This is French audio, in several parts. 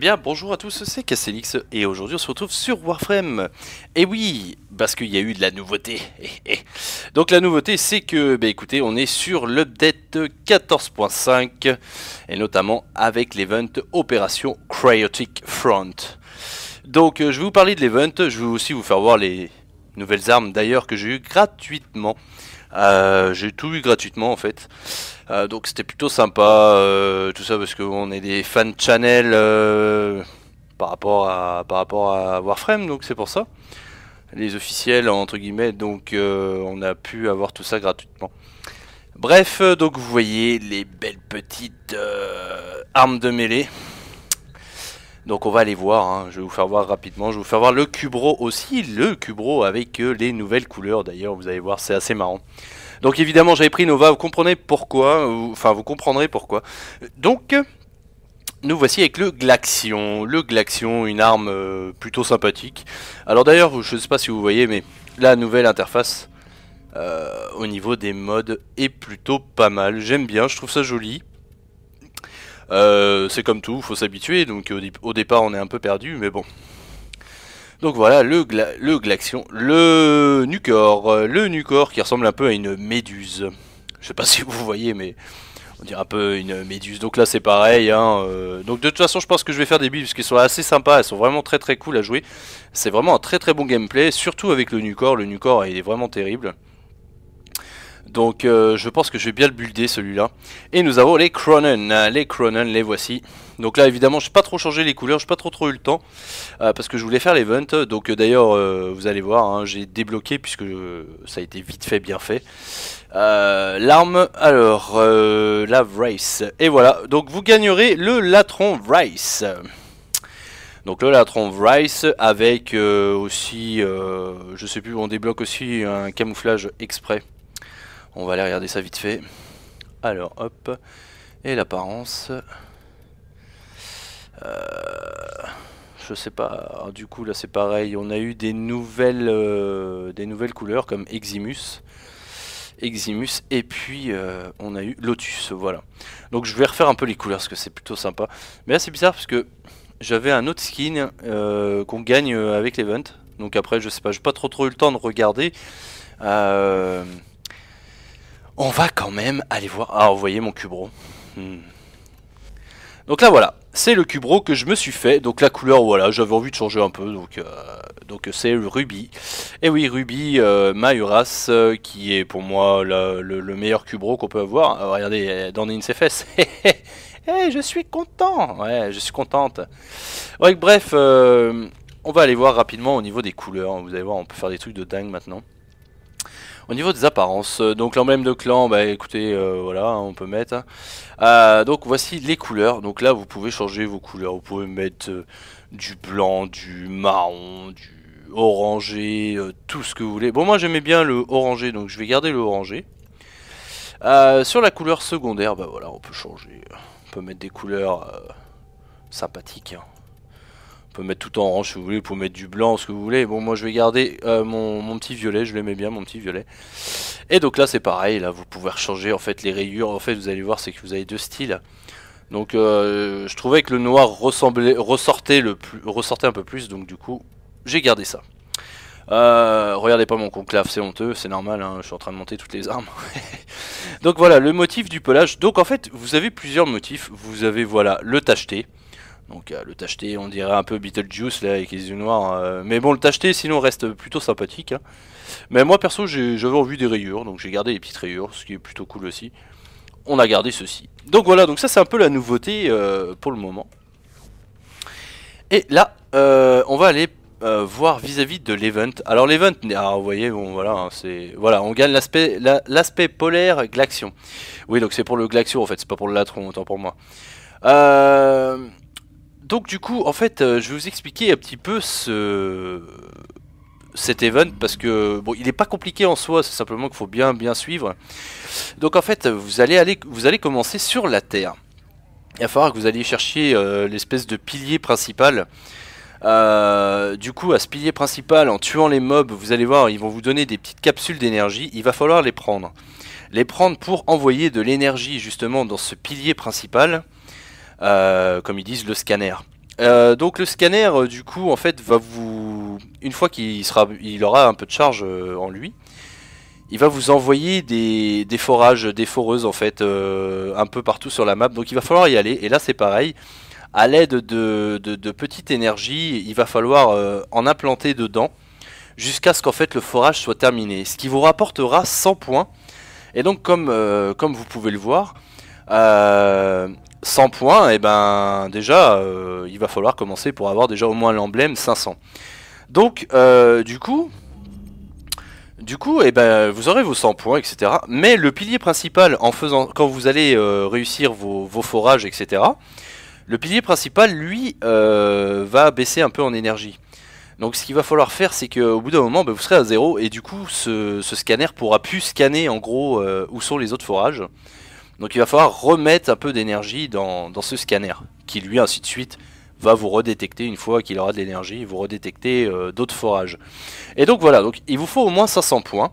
Eh bien, bonjour à tous, c'est Castelix et aujourd'hui on se retrouve sur Warframe. Et oui, parce qu'il y a eu de la nouveauté. Donc la nouveauté, c'est que, bah écoutez, on est sur l'update 14.5 et notamment avec l'event Opération Cryotic Front. Donc euh, je vais vous parler de l'event, je vais aussi vous faire voir les nouvelles armes d'ailleurs que j'ai eu gratuitement. Euh, j'ai tout eu gratuitement en fait. Euh, donc c'était plutôt sympa, euh, tout ça parce qu'on est des fans channel par, rapport à, par rapport à Warframe, donc c'est pour ça. Les officiels entre guillemets, donc on a pu avoir tout ça gratuitement. Bref, donc vous voyez les belles petites armes de mêlée. Donc on va aller voir, hein. je vais vous faire voir rapidement, je vais vous faire voir le Cubro aussi, le Cubro avec euh, les nouvelles couleurs d'ailleurs, vous allez voir, c'est assez marrant. Donc évidemment j'avais pris Nova, vous comprenez pourquoi, enfin vous comprendrez pourquoi. Donc nous voici avec le Glaxion, le Glaxion, une arme euh, plutôt sympathique. Alors d'ailleurs, je ne sais pas si vous voyez, mais la nouvelle interface euh, au niveau des modes est plutôt pas mal, j'aime bien, je trouve ça joli. Euh, c'est comme tout, faut s'habituer, donc au, départ on est un peu perdu, mais bon. Donc voilà, le, le Glaxion, le Nucor, euh, le Nucor qui ressemble un peu à une méduse. Je sais pas si vous voyez, mais on dirait un peu une méduse. Donc là c'est pareil. Hein, euh. Donc de toute façon je pense que je vais faire des builds parce qu'ils sont assez sympas, elles sont vraiment très très cool à jouer. C'est vraiment un très très bon gameplay, surtout avec le Nucor. Le Nucor est vraiment terrible. Donc euh, je pense que je vais bien le builder celui-là. Et nous avons les Cronen. Les Cronen, les voici. Donc là évidemment je n'ai pas trop changé les couleurs, je n'ai pas trop trop eu le temps. Euh, parce que je voulais faire l'event. Donc euh, d'ailleurs vous allez voir, hein, j'ai débloqué puisque ça a été vite fait, bien fait. L'arme, alors la Race. Et voilà, donc vous gagnerez le Latron Rice. Donc le Latron Rice avec aussi, je sais plus, on débloque aussi un camouflage exprès. On va aller regarder ça vite fait. Alors, hop. Et l'apparence. Euh, je sais pas. du coup, là, c'est pareil. On a eu des nouvelles, euh, des nouvelles couleurs comme Eximus. Eximus. Et puis, euh, on a eu Lotus. Voilà. Donc, je vais refaire un peu les couleurs parce que c'est plutôt sympa. Mais là, c'est bizarre parce que j'avais un autre skin qu'on gagne avec l'event. Donc, après, je sais pas. J'ai pas trop, trop eu le temps de regarder. Euh on va quand même aller voir... Ah, vous voyez mon cubro. Hmm. Donc là, voilà. C'est le cubro que je me suis fait. Donc la couleur, voilà, j'avais envie de changer un peu. Donc euh, c'est le Ruby. Et oui, Ruby euh, Mayuras, euh, qui est pour moi le, meilleur cubro qu'on peut avoir. regardez, dans une ses fesses. hey, je suis content. Ouais, je suis contente. Ouais, bref, on va aller voir rapidement au niveau des couleurs. Vous allez voir, on peut faire des trucs de dingue maintenant. Au niveau des apparences, euh, donc l'emblème de clan, bah écoutez, euh, voilà, hein, on peut mettre. Hein. Euh, donc voici les couleurs. Donc là, vous pouvez changer vos couleurs. Vous pouvez mettre du blanc, du marron, du orangé, tout ce que vous voulez. Bon, moi j'aimais bien le orangé, donc je vais garder le orangé. sur la couleur secondaire, bah voilà, on peut changer. On peut mettre des couleurs sympathiques. Hein. Mettre tout en orange si vous voulez, vous pouvez mettre du blanc, ce que vous voulez. Bon, moi je vais garder euh, mon, petit violet, je l'aimais bien, mon petit violet. Et donc là c'est pareil, là vous pouvez rechanger en fait les rayures. En fait vous allez voir c'est que vous avez deux styles. Donc euh, je trouvais que le noir ressemblait, ressortait, le plus, ressortait un peu plus, donc du coup j'ai gardé ça. Euh, regardez pas mon conclave, c'est honteux, c'est normal, hein, je suis en train de monter toutes les armes. donc voilà, le motif du pelage. Donc en fait, vous avez plusieurs motifs. Vous avez voilà le tacheté, donc euh, le tacheté, on dirait un peu Beetlejuice là avec les yeux noirs. Euh, mais bon, le tacheté sinon reste plutôt sympathique. Hein. Mais moi perso, j'avais envie des rayures, donc j'ai gardé les petites rayures, ce qui est plutôt cool aussi. On a gardé ceci. Donc voilà, donc ça c'est un peu la nouveauté euh, pour le moment. Et là, on va aller voir vis-à-vis de l'event. Alors l'event, ah, vous voyez, bon voilà, hein, c'est voilà, on gagne l'aspect l'aspect polaire glaxion. Oui, donc c'est pour le glaxion en fait, c'est pas pour le latron, autant pour moi. Euh, donc du coup, en fait, euh, je vais vous expliquer un petit peu ce cet event parce que bon, il n'est pas compliqué en soi, c'est simplement qu'il faut bien bien suivre. Donc en fait, vous allez aller, vous allez commencer sur la Terre. Il va falloir que vous alliez chercher euh, l'espèce de pilier principal. Euh, du coup, à ce pilier principal, en tuant les mobs, vous allez voir, ils vont vous donner des petites capsules d'énergie. Il va falloir les prendre, les prendre pour envoyer de l'énergie justement dans ce pilier principal. Euh, comme ils disent, le scanner. Euh, donc le scanner, euh, du coup, en fait, va vous, une fois qu'il sera, il aura un peu de charge en lui, il va vous envoyer des, forages, des foreuses en fait, un peu partout sur la map. Donc il va falloir y aller. Et là, c'est pareil. À l'aide de, de, de petites énergies, il va falloir en implanter dedans jusqu'à ce qu'en fait le forage soit terminé. Ce qui vous rapportera 100 points. Et donc, comme, comme vous pouvez le voir, 100 points, et ben déjà, euh, il va falloir commencer pour avoir déjà au moins l'emblème 500. Donc, euh, du coup, du coup, eh ben, vous aurez vos 100 points, etc. Mais le pilier principal, en faisant, quand vous allez euh, réussir vos, forages, etc. Le pilier principal, lui, va baisser un peu en énergie. Donc, ce qu'il va falloir faire, c'est qu'au bout d'un moment, ben, vous serez à zéro, et du coup, ce, scanner pourra plus scanner en gros où sont les autres forages. Donc, il va falloir remettre un peu d'énergie dans, ce scanner, qui lui, ainsi de suite, va vous redétecter une fois qu'il aura de l'énergie, vous redétecter euh, d'autres forages. Et donc voilà, donc il vous faut au moins 500 points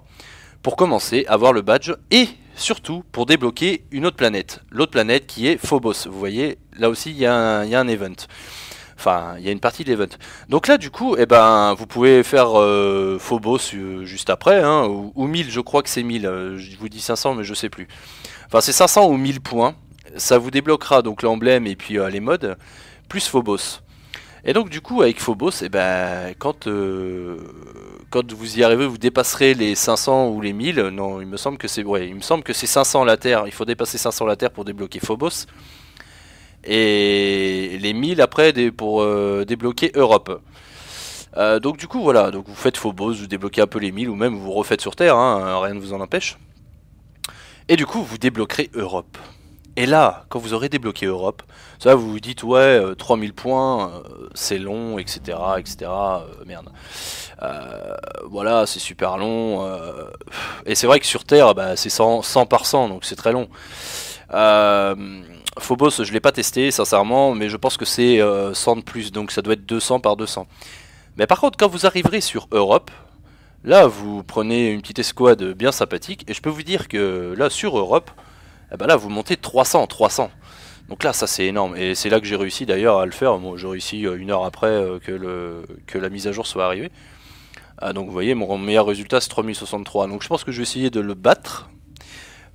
pour commencer à avoir le badge et surtout pour débloquer une autre planète. L'autre planète qui est Phobos. Vous voyez, là aussi il y, y a un event. Enfin, il y a une partie de l'event. Donc là, du coup, eh ben, vous pouvez faire Phobos euh, juste après, hein, ou, ou 1000, je crois que c'est 1000. euh, je vous dis 500, mais je sais plus. Enfin, c'est 500 ou 1000 points. Ça vous débloquera donc l'emblème et puis euh, les modes, plus Phobos. Et donc du coup avec Phobos, eh ben, quand, quand vous y arrivez, vous dépasserez les 500 ou les 1000. Non, il me semble que c'est ouais, il me semble que c'est 500 la Terre. Il faut dépasser 500 la Terre pour débloquer Phobos. Et les 1000 après pour euh, débloquer Europe. Euh, donc du coup voilà, donc vous faites Phobos, vous débloquez un peu les 1000 ou même vous refaites sur Terre, hein, rien ne vous en empêche. Et du coup vous débloquerez Europe. Et là, quand vous aurez débloqué Europe, ça vous vous dites ouais, euh, 3000 points, euh, c'est long, etc. etc. euh, merde. Euh, voilà, c'est super long. euh, et c'est vrai que sur Terre, bah, c'est 100, 100 par 100, donc c'est très long. Euh, Phobos, je l'ai pas testé sincèrement, mais je pense que c'est euh, 100 de plus, donc ça doit être 200 par 200. Mais par contre, quand vous arriverez sur Europe, là vous prenez une petite escouade bien sympathique, et je peux vous dire que là sur Europe, eh ben là vous montez de 300, 300. Donc là ça c'est énorme, et c'est là que j'ai réussi d'ailleurs à le faire. Moi j'ai réussi euh, une heure après euh, que la mise à jour soit arrivée. Ah, donc vous voyez, mon meilleur résultat c'est 3063. Donc je pense que je vais essayer de le battre.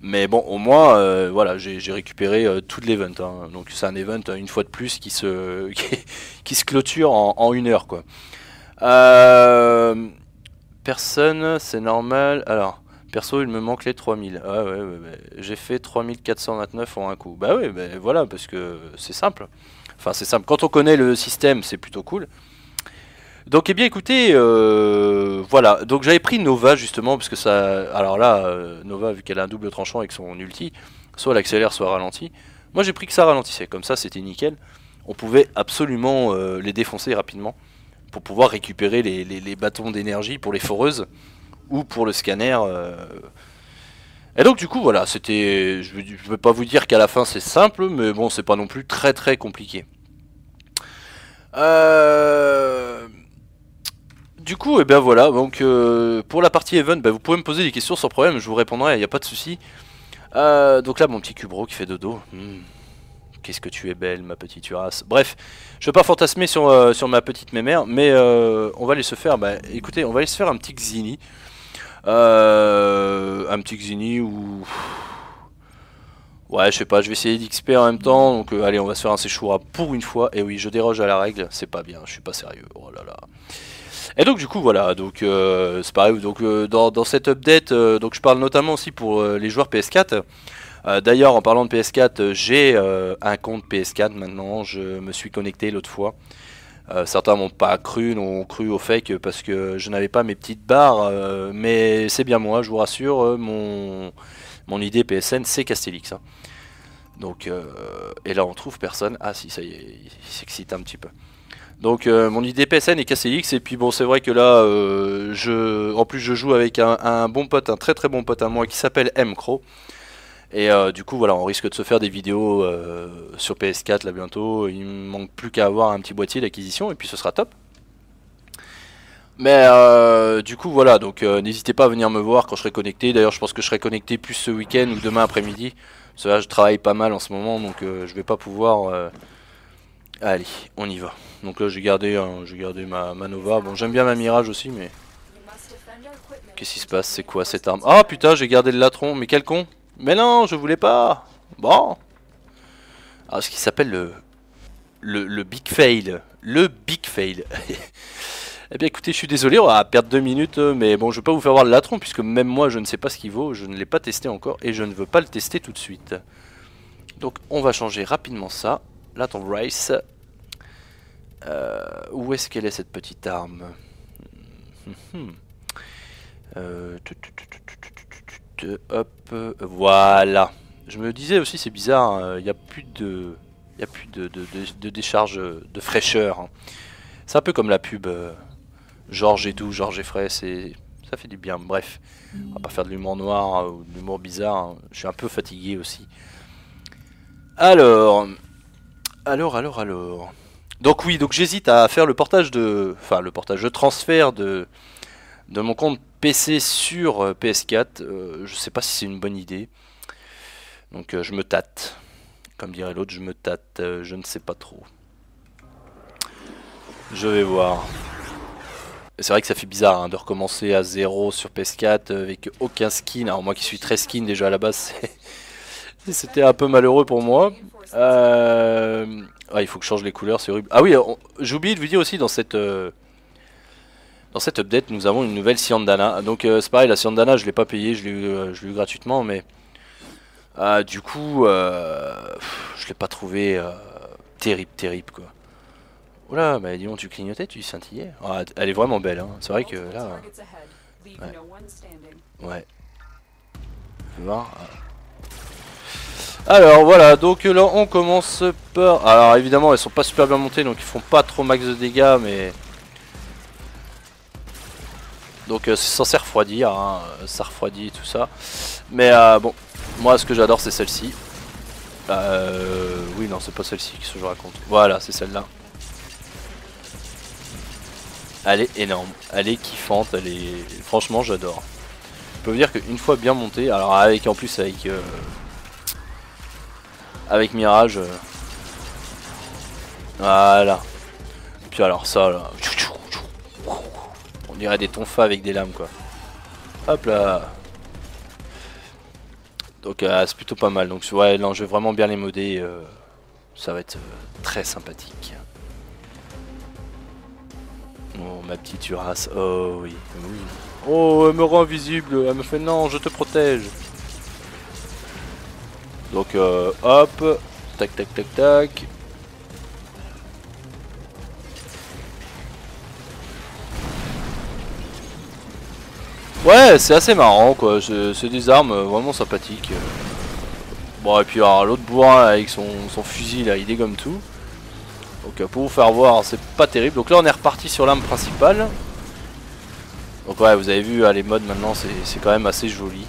Mais bon, au moins, euh, voilà, j'ai récupéré euh, tout l'event. hein. Donc c'est un event, une fois de plus, qui se, qui, se clôture en, une heure. quoi. Euh, personne, c'est normal. Alors, perso, il me manque les 3000. Ah ouais. J'ai fait 3429 en un coup. Bah ouais, bah voilà, parce que c'est simple. Enfin, c'est simple. Quand on connaît le système, c'est plutôt cool. Donc, eh bien, écoutez, euh, voilà. Donc, j'avais pris Nova justement, parce que ça. Alors là, euh, Nova, vu qu'elle a un double tranchant avec son ulti, soit elle accélère, soit ralentit. Moi, j'ai pris que ça ralentissait. Comme ça, c'était nickel. On pouvait absolument euh, les défoncer rapidement pour pouvoir récupérer les, bâtons d'énergie pour les foreuses ou pour le scanner. Et donc, du coup, voilà, c'était. Je ne vais pas vous dire qu'à la fin c'est simple, mais bon, c'est pas non plus très très compliqué. Euh, Du coup, et ben voilà, donc euh, pour la partie event, ben, vous pouvez me poser des questions sans problème, je vous répondrai, il n'y a pas de souci. Euh, donc là, mon petit Cubro qui fait dodo. Hmm. Qu'est-ce que tu es belle, ma petite Uras. Bref, je vais pas fantasmer sur, euh, sur ma petite mémère, mais euh, on va aller se faire, bah écoutez, on va aller se faire un petit Xini. Un petit Xini ou... Ouais, je sais pas, je vais essayer d'XP en même temps, donc allez, on va se faire un Seshura pour une fois. Et oui, je déroge à la règle, c'est pas bien, je suis pas sérieux, oh là là. Et donc du coup voilà, donc euh, c'est pareil, donc euh, dans, dans cette update, euh, donc je parle notamment aussi pour euh, les joueurs PS4. Euh, D'ailleurs, en parlant de PS4, euh, j'ai un compte PS4 maintenant. Je me suis connecté l'autre fois. Certains m'ont pas cru, n'ont cru au fake parce que je n'avais pas mes petites barres. mais c'est bien moi, je vous rassure. mon, mon idée PSN, c'est Castellix. hein. Donc, et là, on trouve personne. Ah, si, ça y est, il s'excite un petit peu. Donc, euh, mon idée PSN est Castellix. Et puis, bon, c'est vrai que là, euh, je, en plus, je joue avec un, bon pote, un très très bon pote à moi qui s'appelle M. Crow. Et euh, du coup, voilà, on risque de se faire des vidéos sur PS4 là bientôt. Il me manque plus qu'à avoir un petit boîtier d'acquisition et puis ce sera top. Mais du coup, voilà, donc n'hésitez pas à venir me voir quand je serai connecté. D'ailleurs, je pense que je serai connecté plus ce week-end ou demain après-midi. Parce que là, je travaille pas mal en ce moment, donc je vais pas pouvoir Allez, on y va. Donc là, j'ai gardé, hein, gardé ma, Nova. Bon, j'aime bien ma Mirage aussi, mais... Qu'est-ce qui se passe? C'est quoi cette arme? Ah putain, j'ai gardé le latron. Mais quel con Mais non, je voulais pas Bon Alors, ce qui s'appelle le, le... Le big fail. Le big fail. eh bien écoutez, je suis désolé, on va perdre deux minutes. Mais bon, je vais pas vous faire voir le latron, puisque même moi, je ne sais pas ce qu'il vaut. Je ne l'ai pas testé encore, et je ne veux pas le tester tout de suite. Donc, on va changer rapidement ça. Là, ton Rice. Euh, où est-ce qu'elle est cette petite arme euh, Hop, voilà. Je me disais aussi, c'est bizarre, il n'y a plus de, il a plus de, de, décharge de fraîcheur. Hein. C'est un peu comme la pub Georges et doux, Georges et frais, c'est ça fait du bien. Bref, on va pas faire de l'humour noir hein, ou de l'humour bizarre. Hein. Je suis un peu fatigué aussi. Alors, alors, alors, alors. Donc oui, donc j'hésite à faire le portage de, enfin le portage, de transfert de de mon compte PC sur euh, PS4. Euh, je sais pas si c'est une bonne idée. Donc euh, je me tâte. Comme dirait l'autre, je me tâte. je ne sais pas trop. Je vais voir. C'est vrai que ça fait bizarre hein, de recommencer à zéro sur PS4 avec aucun skin. Alors moi qui suis très skin déjà à la base, c'était un peu malheureux pour moi. Euh... Ah, il faut que je change les couleurs, c'est horrible. Ah oui, j'ai oublié de vous dire aussi dans cette euh, dans cette update, nous avons une nouvelle Siandana. Donc euh, c'est pareil, la Siandana, je l'ai pas payé, je l'ai eu, euh, eu, gratuitement, mais du coup, je l'ai pas trouvé terrible, terrible quoi. Oula, bah dis-moi, tu clignotais, tu scintillais. Ah, elle est vraiment belle, hein. c'est vrai que là. Ouais. ouais. voir. Alors voilà, donc là on commence par... Alors évidemment elles sont pas super bien montées donc ils font pas trop max de dégâts mais... Donc euh, c'est censé refroidir, hein, ça refroidit tout ça. Mais euh, bon, moi ce que j'adore c'est celle-ci. Euh, oui non c'est pas celle-ci que je raconte. Voilà c'est celle-là. Elle est énorme, elle est kiffante, elle est... Franchement j'adore. Je peux vous dire qu'une fois bien montée, alors avec en plus avec... Avec Mirage. Euh. Voilà. Puis alors ça là. On dirait des tonfas avec des lames quoi. Hop là. Donc euh, c'est plutôt pas mal. Donc ouais, non, je vais vraiment bien les modder. Euh, ça va être très sympathique. Oh ma petite Uras. Oh oui. oui. Oh elle me rend invisible. Elle me fait non, je te protège. Donc euh, hop, tac tac tac tac. Ouais, c'est assez marrant quoi, c'est des armes vraiment sympathiques. Bon et puis l'autre bourrin avec son, fusil là, il dégomme tout. Donc euh, pour vous faire voir, c'est pas terrible. Donc là on est reparti sur l'arme principale. Donc ouais, vous avez vu, les modes maintenant c'est quand même assez joli.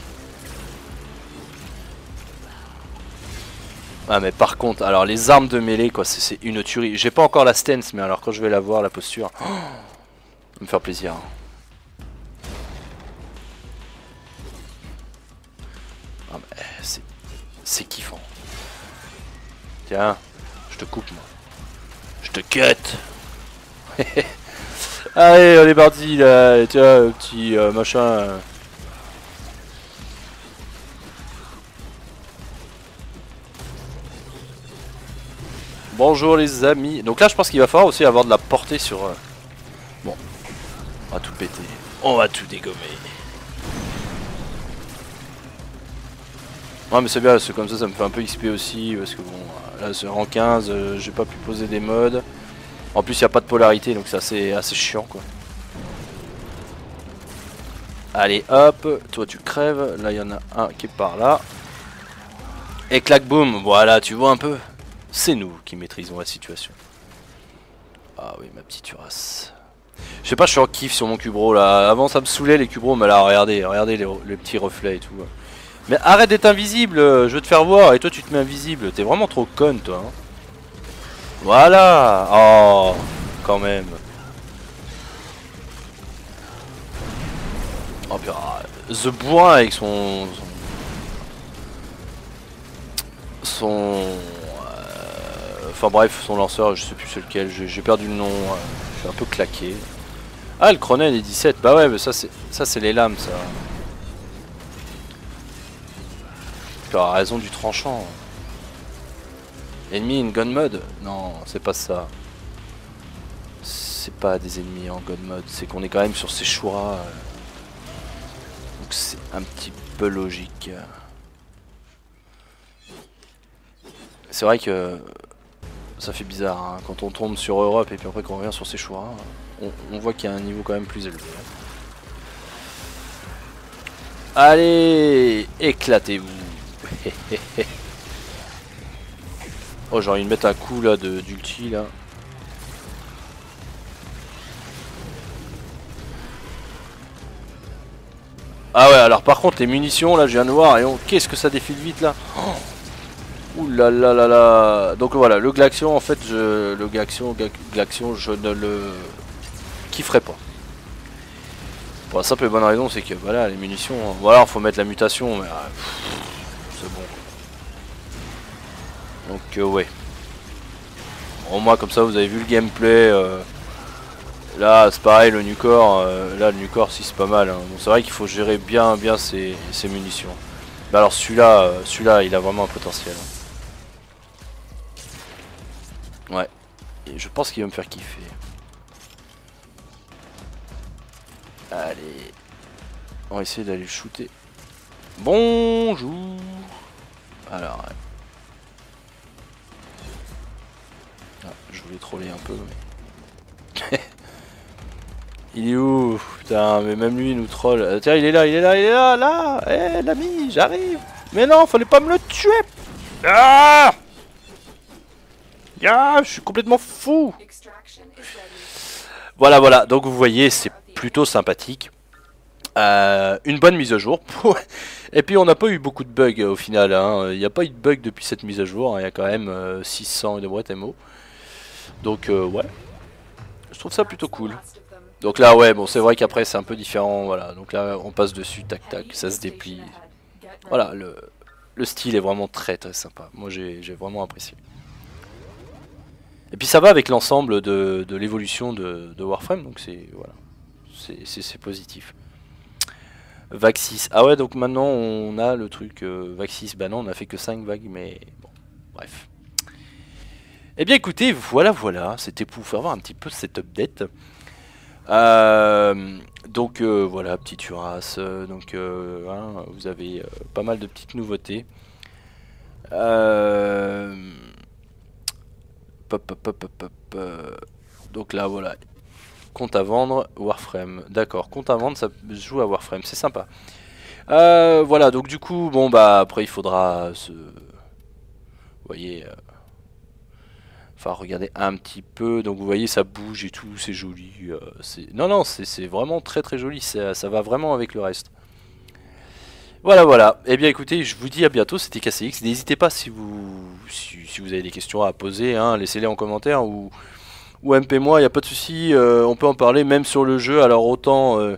Ah mais par contre, alors les armes de mêlée quoi, c'est une tuerie. J'ai pas encore la stance mais alors quand je vais la voir, la posture, oh, va me faire plaisir. Ah mais c'est kiffant. Tiens, je te coupe moi. Je te cut. Allez, on est parti là, tiens, petit euh, machin. Bonjour les amis. Donc là je pense qu'il va falloir aussi avoir de la portée sur... Euh, bon. On va tout péter. On va tout dégommer. Ouais mais c'est bien parce comme ça ça me fait un peu XP aussi parce que bon là c'est rang 15 euh, j'ai pas pu poser des modes. En plus il n'y a pas de polarité donc c'est assez, assez chiant quoi. Allez hop, toi tu crèves, là il y en a un qui est par là. Et clac boum, voilà tu vois un peu c'est nous qui maîtrisons la situation. Ah oui, ma petite Uras. Je sais pas, je suis en kiff sur mon Cubro là. Avant ça me saoulait les Cubros, mais là regardez, regardez les, petits reflets et tout. Mais arrête d'être invisible, je veux te faire voir et toi tu te mets invisible. T'es vraiment trop con toi. Hein. Voilà Oh, quand même. Oh putain, The Bourrin avec son... Son... Enfin bref, son lanceur, je sais plus c'est lequel, j'ai perdu le nom, je suis un peu claqué. Ah, le Cronen est 17, bah ouais, mais ça c'est les lames, ça. Tu as raison du tranchant. Ennemi in gun mode? Non, c'est pas ça. C'est pas des ennemis en gun mode, c'est qu'on est quand même sur ces Shura. Donc c'est un petit peu logique. C'est vrai que ça fait bizarre hein, quand on tombe sur Europe et puis après qu'on revient sur ces choix, on, voit qu'il y a un niveau quand même plus élevé. Allez, éclatez-vous. oh, j'ai envie de mettre un coup là d'ulti là. Ah ouais, alors par contre les munitions là, je viens de voir, et qu'est-ce que ça défile vite là oh Ouh là là là là Donc voilà, le Glaxion en fait, je, le Glaxion, Glaxion, je ne le kifferai pas. Pour la simple et bonne raison, c'est que voilà, les munitions, voilà, faut mettre la mutation, mais ah, c'est bon. Donc euh, ouais. Au moins comme ça, vous avez vu le gameplay. Euh, là, c'est pareil, le Nucor, euh, là le Nucor, si c'est pas mal. Hein. c'est vrai qu'il faut gérer bien, bien ses, munitions. Mais alors celui-là, celui-là, il a vraiment un potentiel. Je pense qu'il va me faire kiffer. Allez. On va essayer d'aller le shooter. Bonjour. Alors. Ah, je voulais troller un peu, mais... il est où? Putain, mais même lui il nous troll. Euh, tiens, il est là, il est là, il est là, là Eh, l'ami, j'arrive Mais non, fallait pas me le tuer Ah ah, je suis complètement fou Voilà, voilà, donc vous voyez, c'est plutôt sympathique. Euh, une bonne mise à jour. Et puis on n'a pas eu beaucoup de bugs au final. Hein. Il n'y a pas eu de bugs depuis cette mise à jour. Il y a quand même 600 de boîtes MO. Donc euh, ouais, je trouve ça plutôt cool. Donc là ouais, bon c'est vrai qu'après c'est un peu différent. Voilà, donc là on passe dessus, tac tac, ça se déplie. Voilà, le, le style est vraiment très très sympa. Moi j'ai vraiment apprécié. Et puis ça va avec l'ensemble de, l'évolution de, Warframe, donc c'est voilà, c'est positif. Vaxis, ah ouais donc maintenant on a le truc euh, Vaxis, bah non on a fait que 5 vagues mais bon, bref. Eh bien écoutez, voilà voilà, c'était pour faire voir un petit peu cette update. Euh, donc euh, voilà, petite Uras, donc hein, vous avez pas mal de petites nouveautés. Euh, donc là, voilà. Compte à vendre, Warframe. D'accord, compte à vendre, ça joue à Warframe, c'est sympa. Euh, voilà, donc du coup, bon bah après il faudra se... Vous voyez... Euh, enfin, regarder un petit peu. Donc vous voyez, ça bouge et tout, c'est joli. Euh, non, non, c'est vraiment très très joli. Ça va vraiment avec le reste. Voilà, voilà. Eh bien, écoutez, je vous dis à bientôt. C'était KCX. N'hésitez pas si vous, si, vous avez des questions à poser, hein, laissez-les en commentaire ou, ou MP-moi, il n'y a pas de souci. Euh, on peut en parler même sur le jeu. Alors, autant, euh,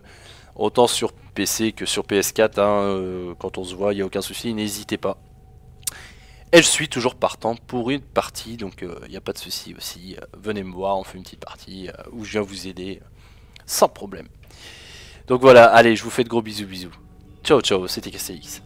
autant sur PC que sur PS4. Hein, euh, quand on se voit, il n'y a aucun souci. N'hésitez pas. Et je suis toujours partant pour une partie, donc il n'y a pas de souci aussi. venez me voir, on fait une petite partie où je viens vous aider sans problème. Donc voilà, allez, je vous fais de gros bisous bisous. Ciao ciao, c'était KCX.